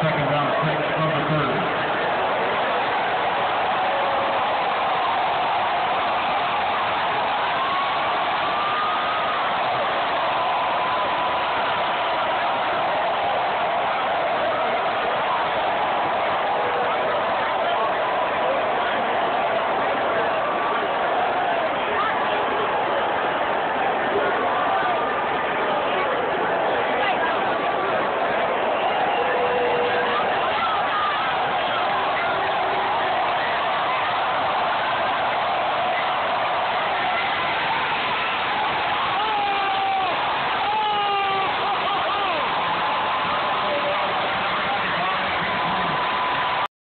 second round pick from